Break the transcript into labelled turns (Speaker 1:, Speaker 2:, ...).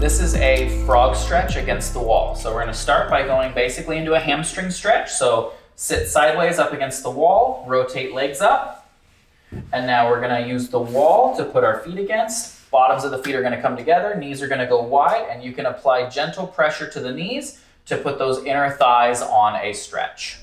Speaker 1: This is a frog stretch against the wall. So we're gonna start by going basically into a hamstring stretch. So sit sideways up against the wall, rotate legs up, and now we're gonna use the wall to put our feet against. Bottoms of the feet are gonna come together, knees are gonna go wide, and you can apply gentle pressure to the knees to put those inner thighs on a stretch.